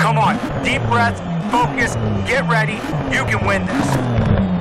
Come on, deep breath, focus, get ready. You can win this.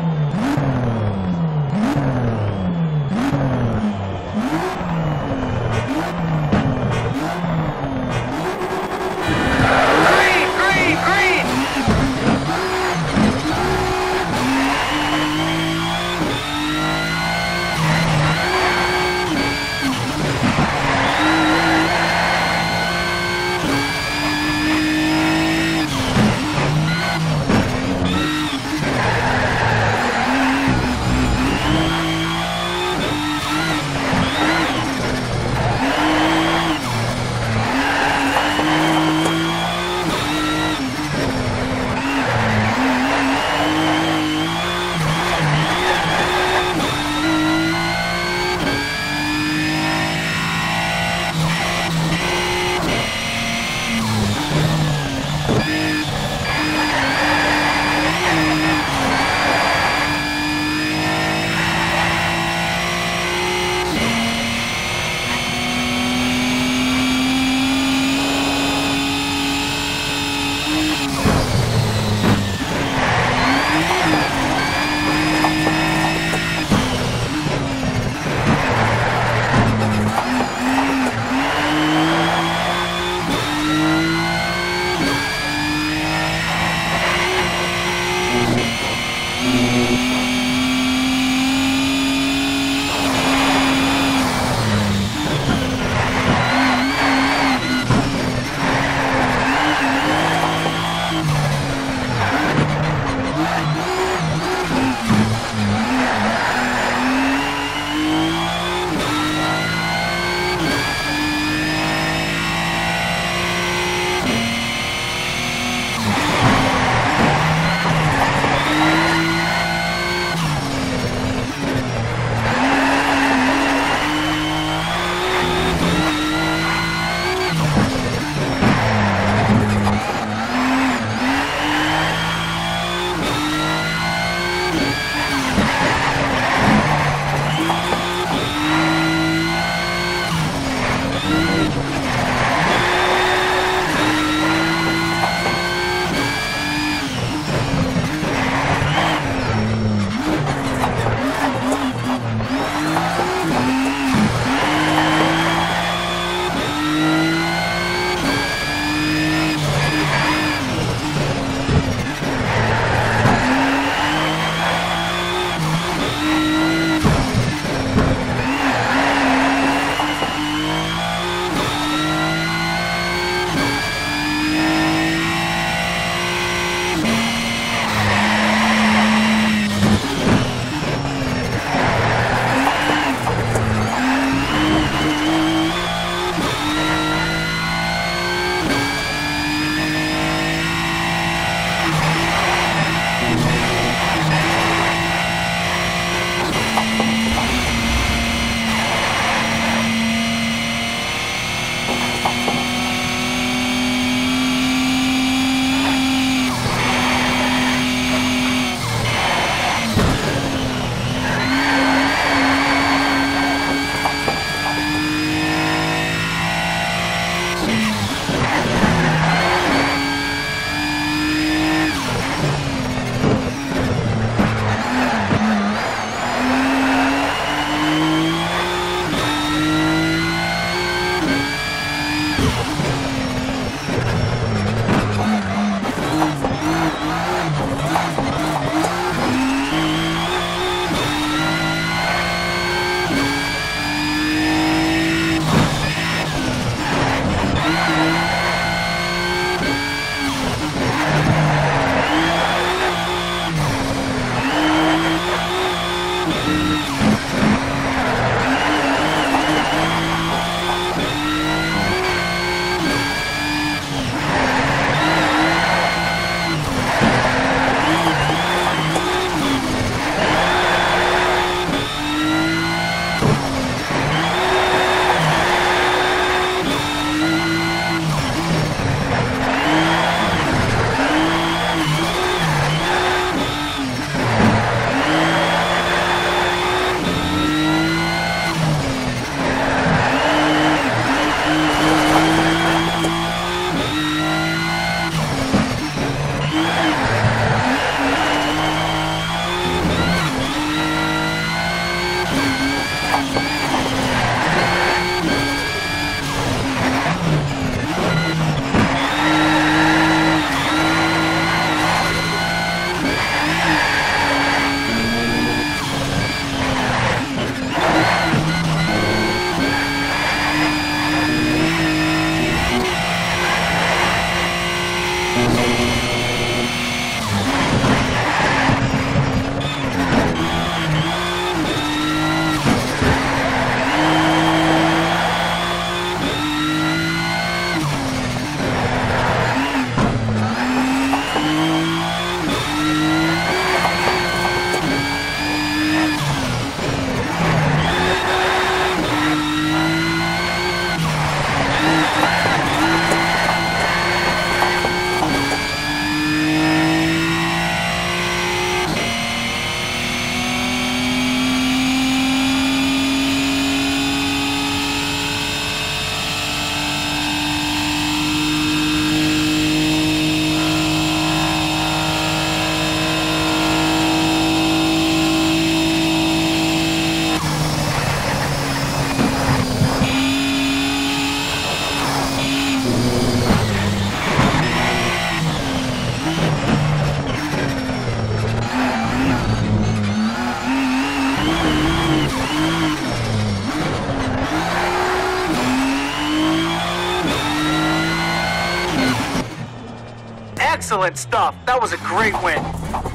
Excellent stuff. That was a great win.